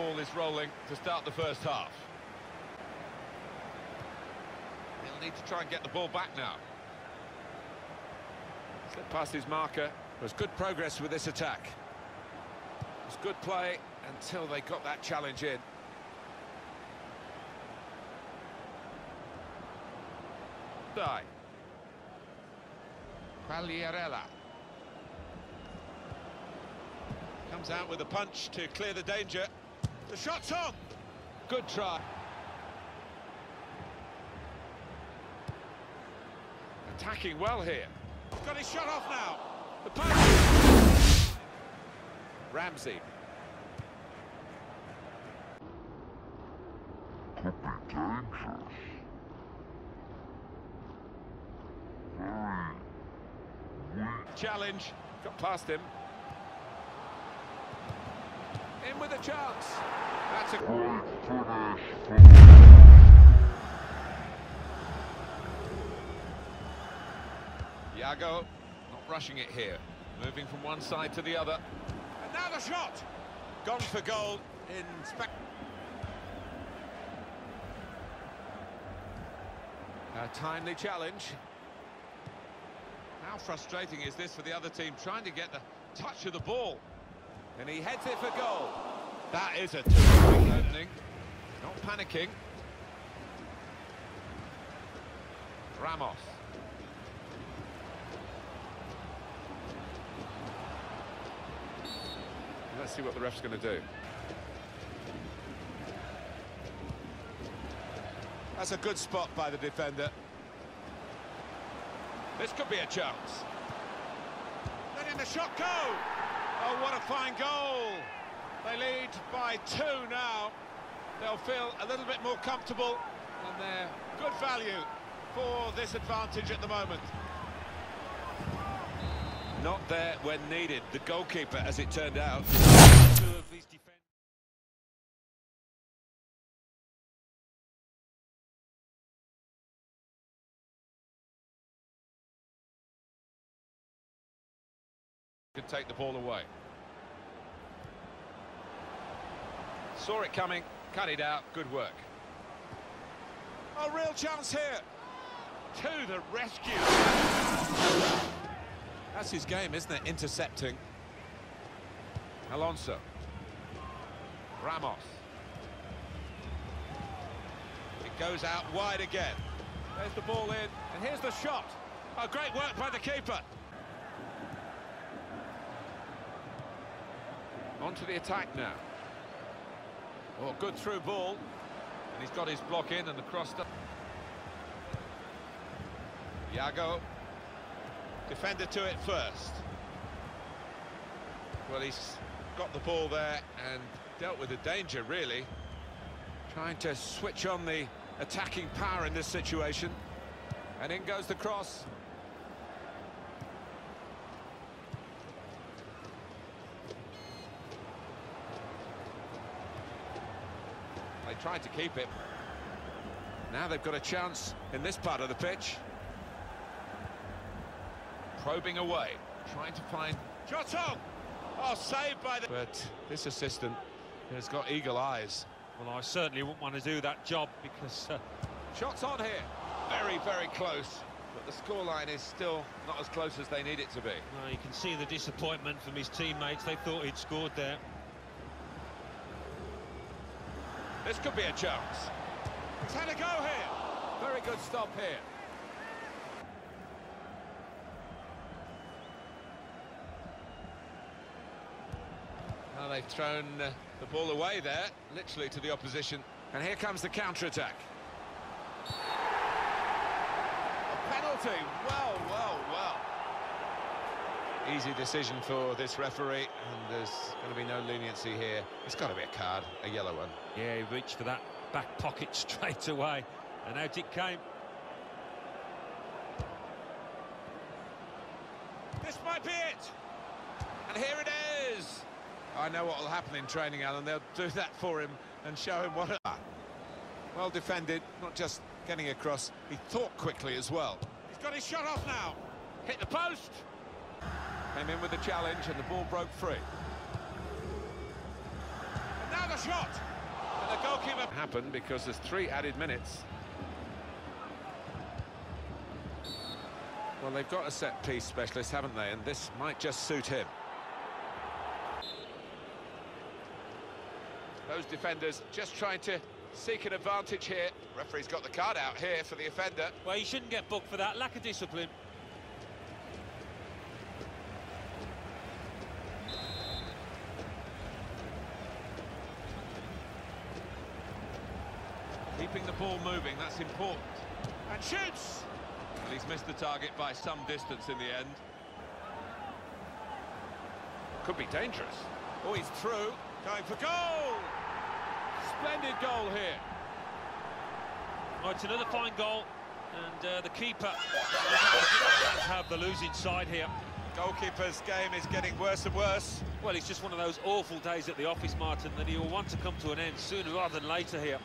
Ball is rolling to start the first half. He'll need to try and get the ball back now. Slipped past his marker. There's good progress with this attack. It was good play until they got that challenge in. Die. Quagliarella. Comes out with a punch to clear the danger. The shot's on. Good try. Attacking well here. He's Got his shot off now. The punch. Ramsey. Challenge. Got past him. In with a chance. That's a oh, Iago not rushing it here. Moving from one side to the other. And now the shot. Gone for goal in spec. A timely challenge. How frustrating is this for the other team trying to get the touch of the ball? And he heads it for goal. That is a terrific opening. Not panicking. Ramos. Let's see what the ref's going to do. That's a good spot by the defender. This could be a chance. Letting the shot go. Oh, what a fine goal. They lead by two now. They'll feel a little bit more comfortable and they're good value for this advantage at the moment. Not there when needed. The goalkeeper, as it turned out. Take the ball away. Saw it coming, cut it out, good work. A real chance here. To the rescue. That's his game, isn't it? Intercepting. Alonso. Ramos. It goes out wide again. There's the ball in, and here's the shot. Oh, great work by the keeper. On to the attack now. Oh, good through ball. And he's got his block in and the cross... Iago. Defender to it first. Well, he's got the ball there and dealt with the danger, really. Trying to switch on the attacking power in this situation. And in goes the cross. Tried to keep it. Now they've got a chance in this part of the pitch. Probing away, trying to find Jotong. Oh, saved by the... But this assistant has got eagle eyes. Well, I certainly wouldn't want to do that job because uh, Shots on here. Very, very close. But the scoreline is still not as close as they need it to be. well, you can see the disappointment from his teammates. They thought he'd scored there. This could be a chance. It's had a go here. Very good stop here. Now they've thrown uh, the ball away there, literally to the opposition. And here comes the counter-attack. A penalty. Well, well, well. Easy decision for this referee, and there's going to be no leniency here. It's got to be a card, a yellow one. Yeah, he reached for that back pocket straight away, and out it came. This might be it! And here it is! I know what will happen in training, Alan. They'll do that for him and show him what... Well defended, not just getting across, he thought quickly as well. He's got his shot off now. Hit the post! Came in with the challenge and the ball broke free. And now the shot! And the goalkeeper... Happened because there's three added minutes. Well, they've got a set-piece specialist, haven't they? And this might just suit him. Those defenders just trying to seek an advantage here. Referee's got the card out here for the offender. Well, he shouldn't get booked for that, lack of discipline. Keeping the ball moving, that's important. And shoots! Well, he's missed the target by some distance in the end. Could be dangerous. Oh, he's through, going for goal! Splendid goal here. Oh, it's another fine goal, and uh, the keeper does have the losing side here. Goalkeeper's game is getting worse and worse. Well, it's just one of those awful days at the office, Martin, that he'll want to come to an end sooner rather than later here.